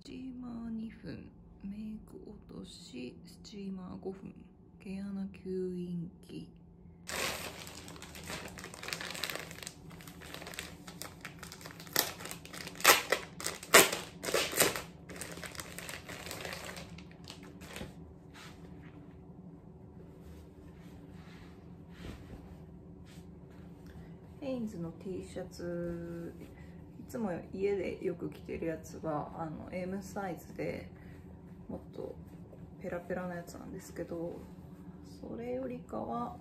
スチーマー2分メイク落としスチーマー5分毛穴吸引器。ヘインズの T シャツつも家でよく着てるやつはあの M サイズでもっとペラペラなやつなんですけどそれよりかは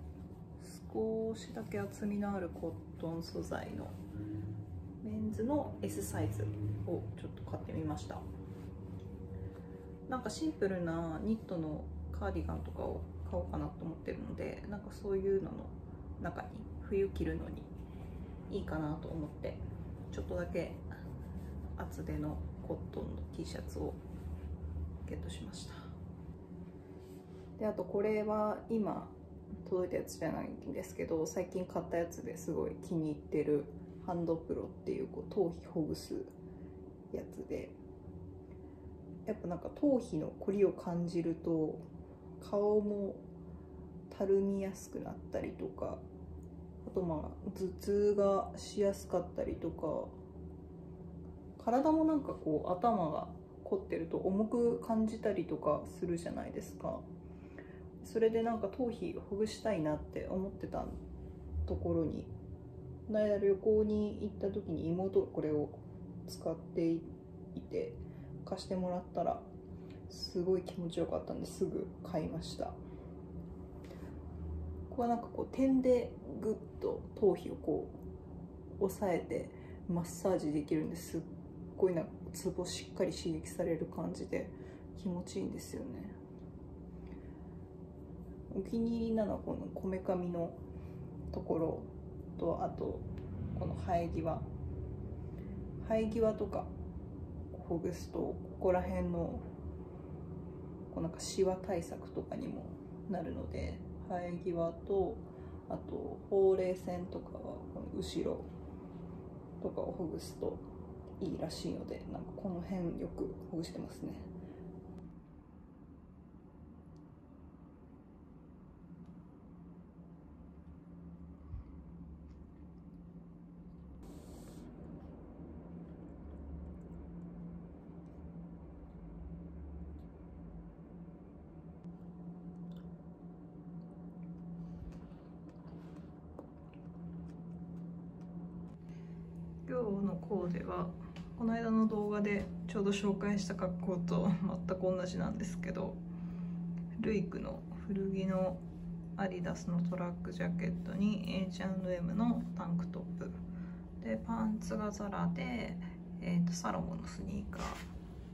少しだけ厚みのあるコットン素材のメンズの S サイズをちょっと買ってみました。なんかシンプルなニットのカーディガンとかを買おうかなと思ってるのでなんかそういうのの中に冬着るのにいいかなと思ってちょっとだけ厚手のコットンの T シャツをゲットしました。であとこれは今届いたやつじゃないんですけど最近買ったやつですごい気に入ってるハンドプロっていうこう頭皮ほぐすやつでやっぱなんか頭皮の凝りを感じると顔もたるみやすくなったりとかあとまあ頭痛がしやすかったりとか体もなんかこう頭が凝ってると重く感じたりとかするじゃないですか。それでなんか頭皮ほぐしたいなって思ってたところにこの間旅行に行った時に妹がこれを使っていて貸してもらったらすごい気持ちよかったんですぐ買いました。はなんかこう点でグッと頭皮をこう押さえてマッサージできるんですっごいなんかツボしっかり刺激される感じで気持ちいいんですよね。お気に入りなのはこのこめかみのところとあとこの生え際。生え際とかほぐすとここら辺のこうなんかシワ対策とかにもなるので。生え際とあとほうれい線とかはこの後ろとかをほぐすといいらしいのでなんかこの辺よくほぐしてますね今日のコーデはこの間の動画でちょうど紹介した格好と全く同じなんですけどルイクの古着のアディダスのトラックジャケットに H&M のタンクトップでパンツがザラで、えーと、サロモンのスニーカー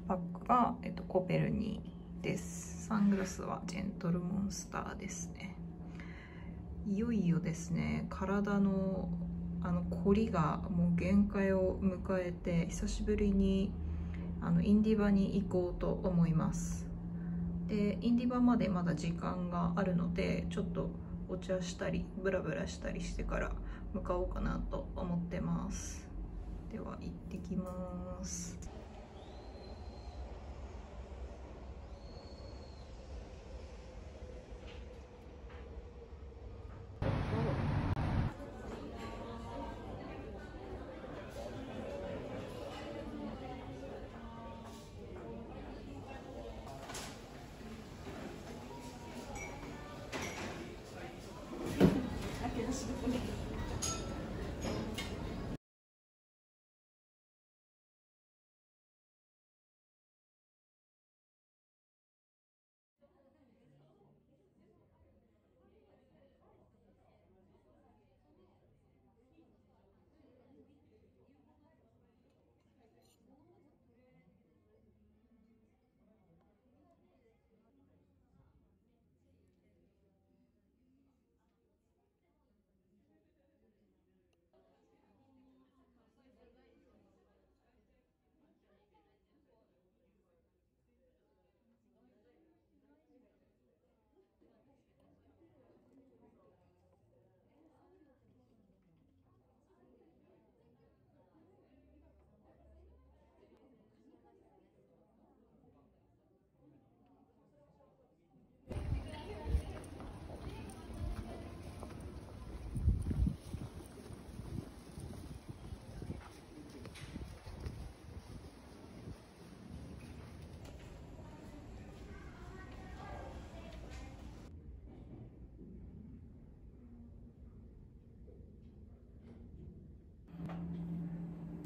バッグが、えーと、とコペルニーです。サングラスはジェントルモンスターですね。いよいよですね体のあの凝りがもう限界を迎えて久しぶりにあのインディバに行こうと思います。でインディバまでまだ時間があるのでちょっとお茶したりブラブラしたりしてから向かおうかなと思ってます。では行ってきます。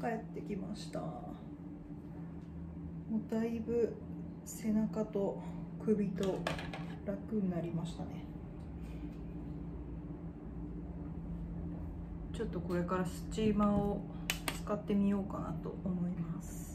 帰ってきました。もうだいぶ背中と首と楽になりましたね。ちょっとこれからスチーマーを使ってみようかなと思います。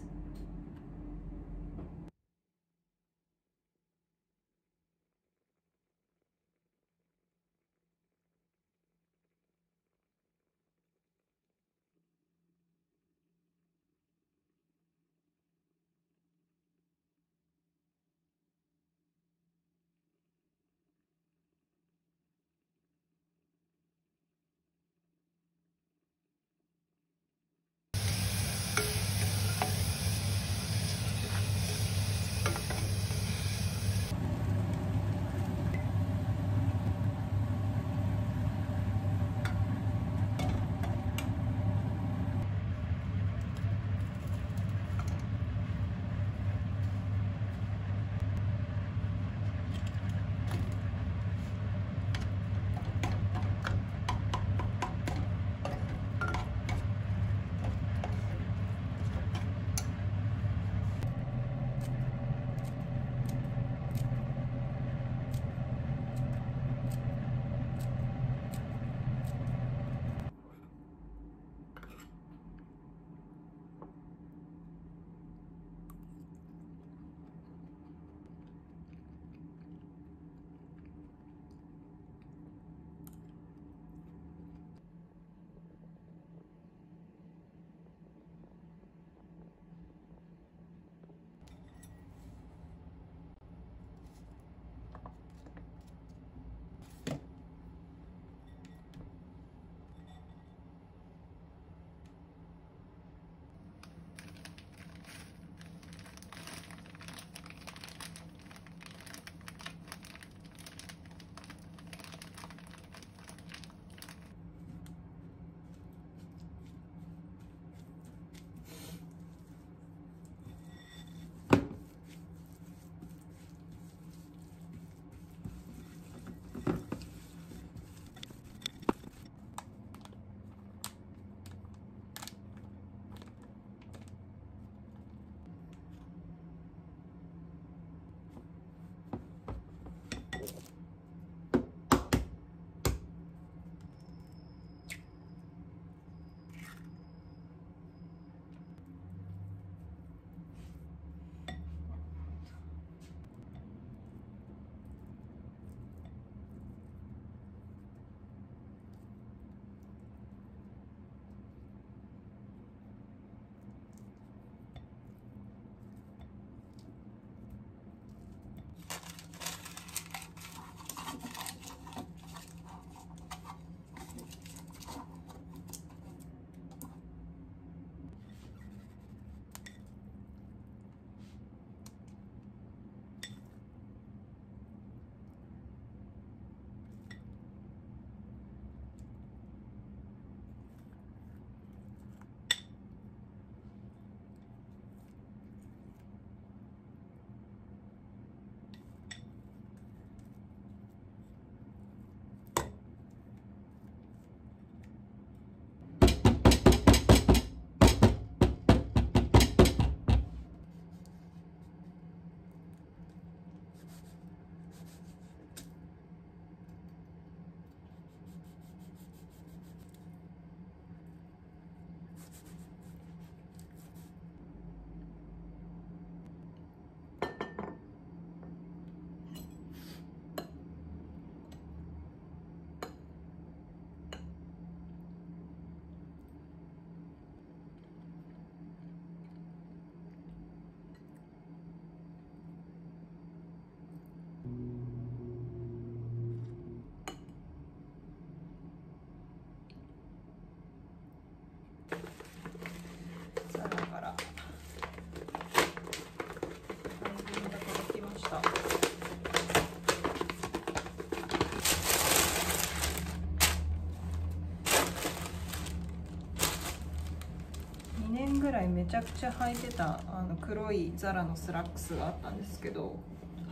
ちゃくちゃ履いてたあの黒い ZARA のスラックスがあったんですけど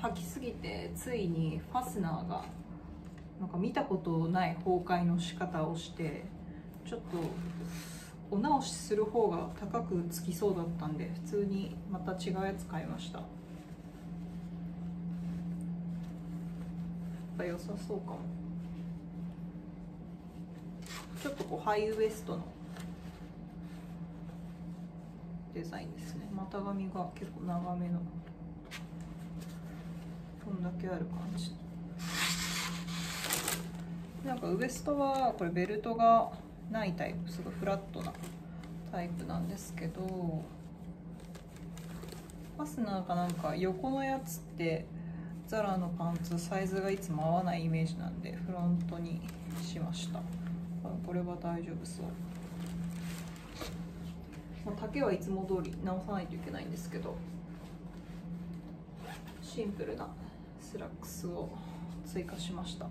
履きすぎてついにファスナーがなんか見たことない崩壊の仕方をしてちょっとお直しする方が高くつきそうだったんで普通にまた違うやつ買いました。やっぱ良さそうかも。ちょっとこうハイウエストのデザインですね。股上が結構長めの。こんだけある感じ。なんかウエストはこれベルトがないタイプすごいフラットなタイプなんですけどファスナーかなんか横のやつってザラのパンツサイズがいつも合わないイメージなんでフロントにしました。これは大丈夫そう。まあ、丈はいつも通り直さないといけないんですけどシンプルなスラックスを追加しました。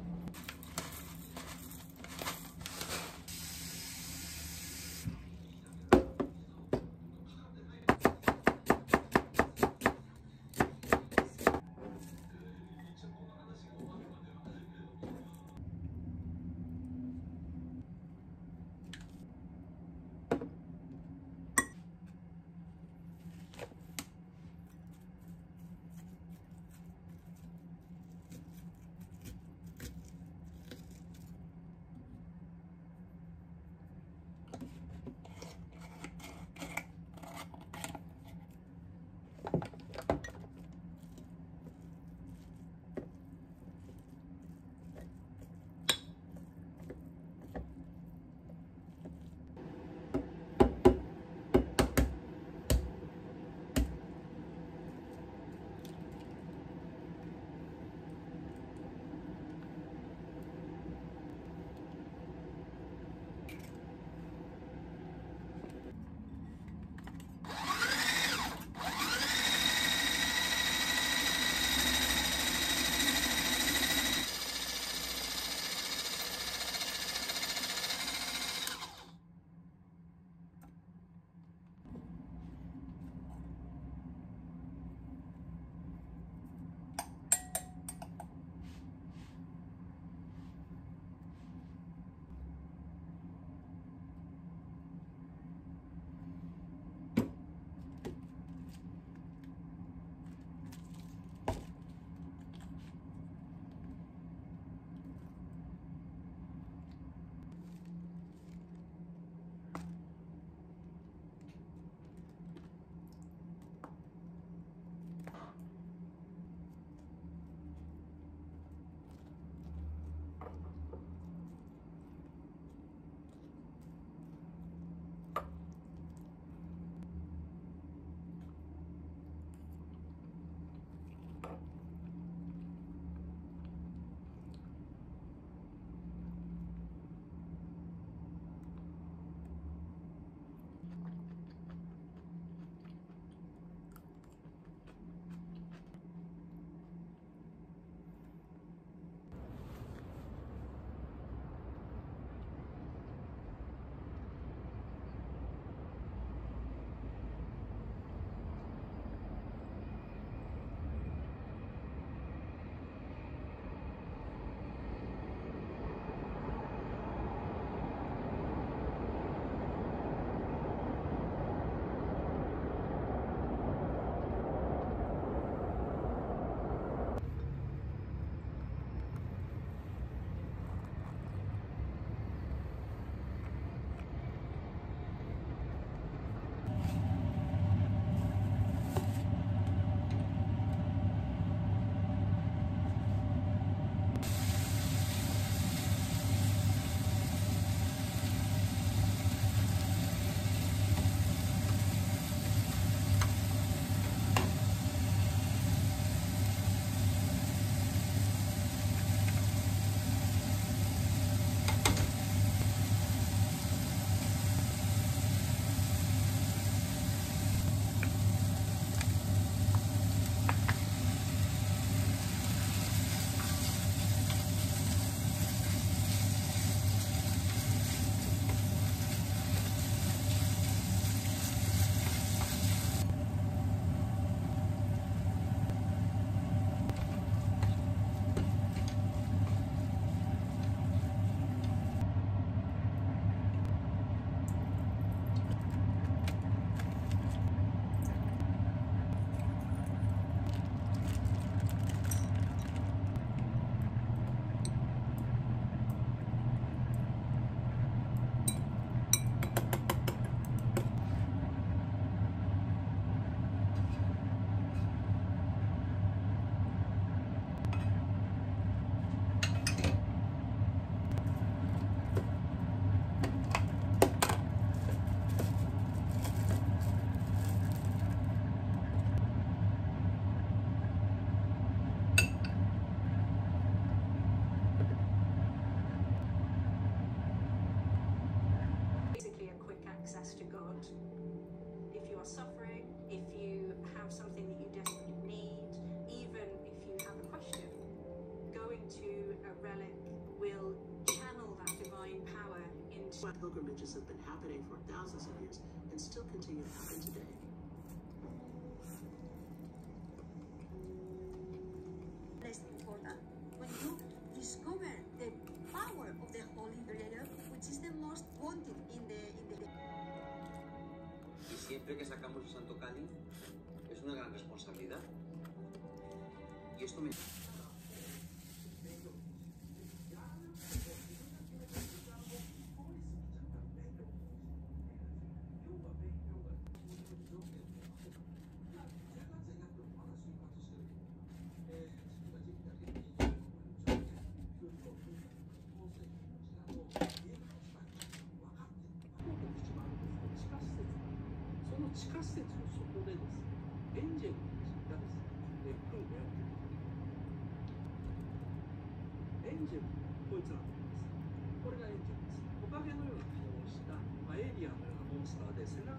if you are suffering, if you have something that you desperately need, even if you have a question. Going to a relic will channel that divine power into. Pilgrimages have been happening for thousands of years and still continue to happen today. Y siempre que sacamos el Santo Cáliz es una gran responsabilidad. Y esto me... 地下施設の底でですね、エンジェルがですね、え訓練を受けている。エンジェル、こいつらなんです。これがエンジェルです。トカゲのような顔をした、まあ、エイリアンのようなモンスターで、背中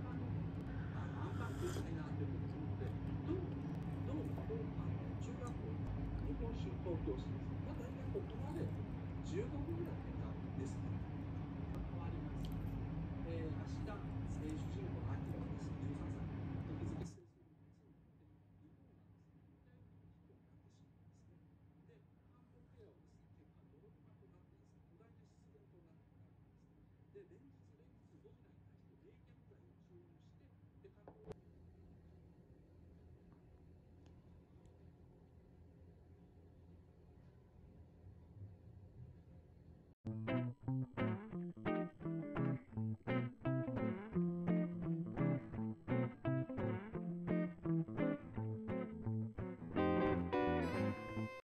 dedi.